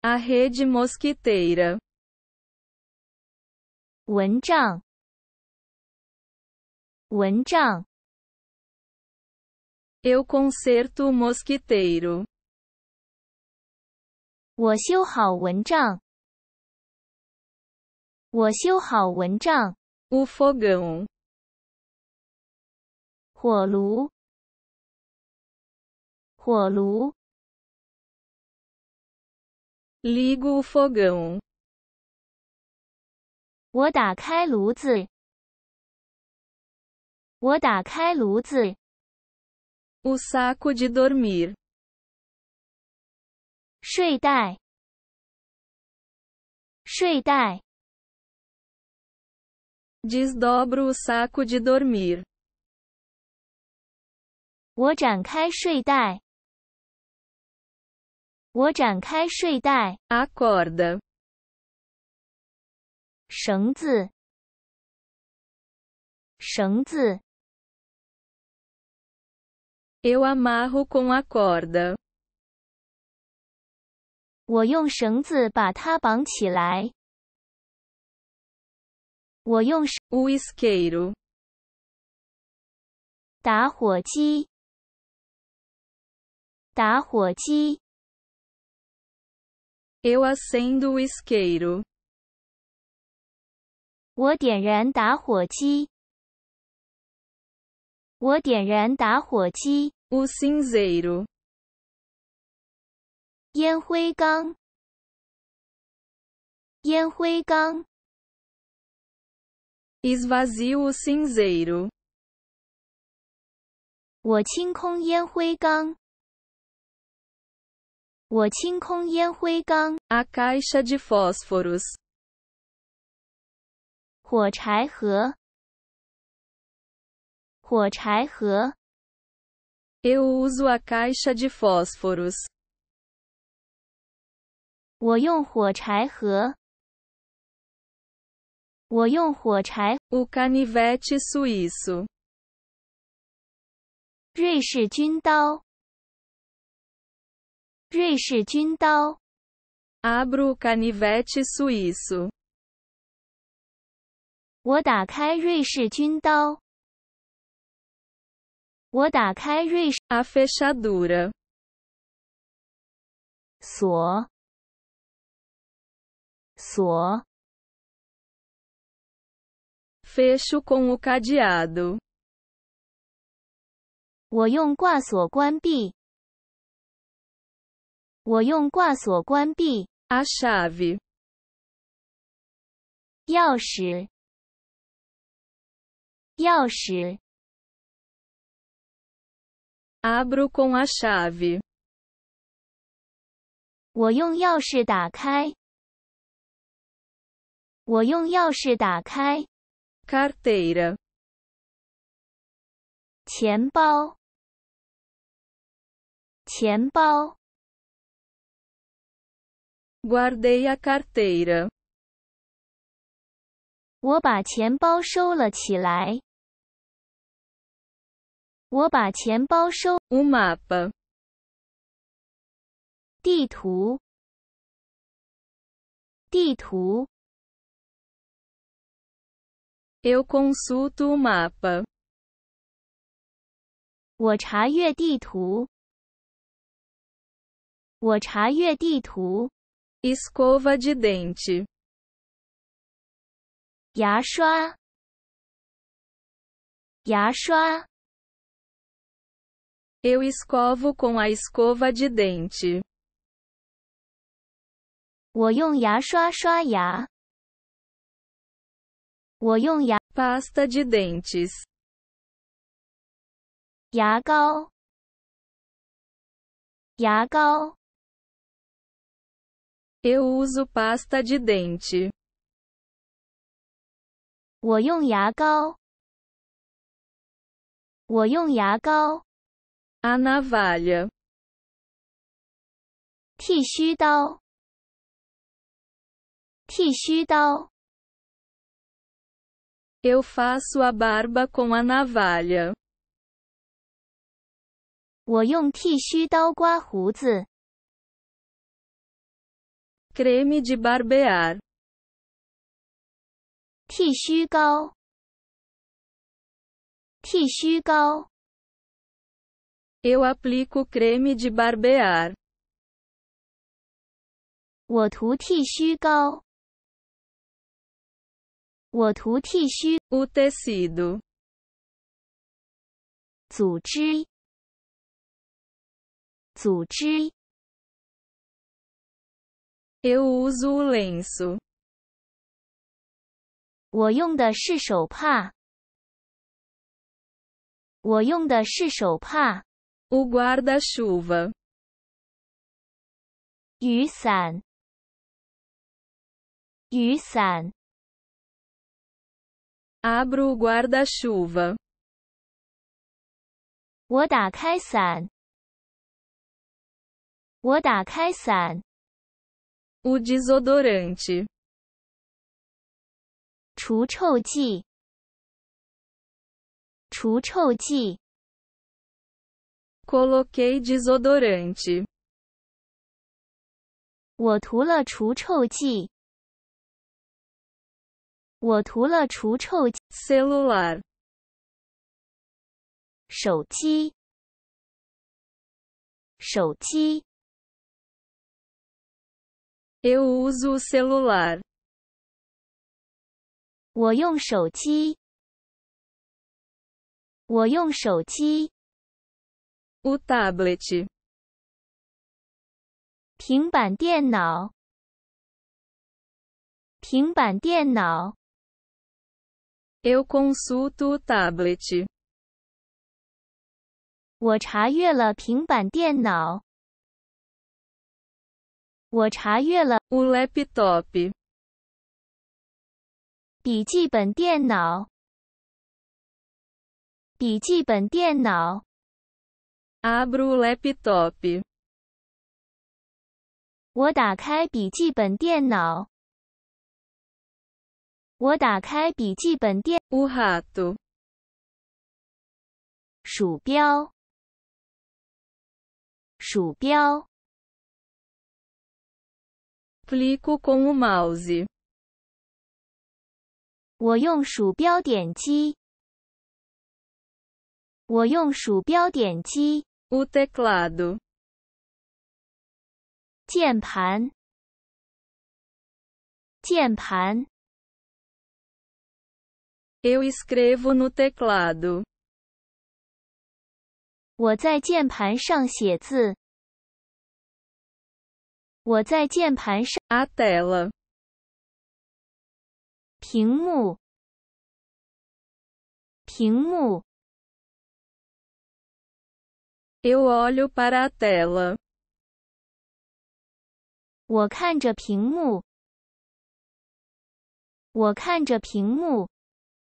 A rede mosquiteira. 蚊帐，蚊帐， Eu conserto o mosquiteiro. 我修好蚊帐，我修好蚊帐， O fogão. 火炉，火炉， Ligo o fogão. 我打开炉子，我打开炉子， O saco de dormir. 睡袋，睡袋， Desdobro o saco de dormir. 我展开睡袋， 我展开睡袋，A corda. 绳子，绳子，Eu amarro com a corda. 我用绳子把它绑起来。我用绳 O isqueiro. 打火机，打火机，Eu acendo o isqueiro. 我点燃打火机，我点燃打火机， O cinzeiro. 烟灰缸，烟灰缸， Esvazio o cinzeiro. 我清空烟灰缸， 我清空烟灰缸，A caixa de fósforos. 火柴盒，火柴盒，Eu uso a caixa de fósforos. 我用火柴盒，我用火柴，O canivete suíço. 瑞士军刀，瑞士军刀，Abro o canivete suíço. 我打开瑞士军刀，我打开瑞士 A fechadura. 锁，锁，Fecho com o cadeado. 我用挂锁关闭，我用挂锁关闭，A chave. 钥匙，钥匙，Abro com a chave. 我用钥匙打开，我用钥匙打开，Carteira. 钱包，钱包，Guardei a carteira. 我把钱包收了起来，我把钱包收。O mapa. 地图，地图，Eu consulto o mapa. 我查阅地图，我查阅地图。Escova de dente. 牙刷，牙刷， Eu escovo com a escova de dente. 我用牙刷刷牙，我用牙 Pasta de dentes. 牙膏，牙膏， Eu uso pasta de dente. 我用牙膏，我用牙膏。 A navalha. 剃须刀，剃须刀， Eu faço a barba com a navalha. 我用剃须刀刮胡子。 creme de barbear, 剃须膏，剃须膏， eu aplico creme de barbear, 我涂剃须膏，我涂剃须 o tecido, 组织，组织， Eu uso o lenço, 我用的是手帕，我用的是手帕，o guarda-chuva, 雨伞，雨伞，abro o guarda-chuva, 我打开伞，我打开伞，o desodorante, 除臭剂，除臭剂，coloquei desodorante, 我涂了除臭剂，我涂了除臭剂，celular, 手机，手机，eu uso o celular, 我用手机，我用手机， o tablet, 平板电脑，平板电脑， eu consulto o tablet, 我查阅了平板电脑， 我查阅了 o laptop, 笔记本电脑，笔记本电脑，abro o laptop, 我打开笔记本电脑，我打开笔记本电 o rato, 鼠标，鼠标，clico com o mouse, 我用鼠标点击，我用鼠标点击 o teclado, 键盘，键盘， eu escrevo no teclado, 我在键盘上写字， 我在键盘上 a tela, 屏幕，屏幕，eu olho para a tela, 我看着屏幕，我看着屏幕，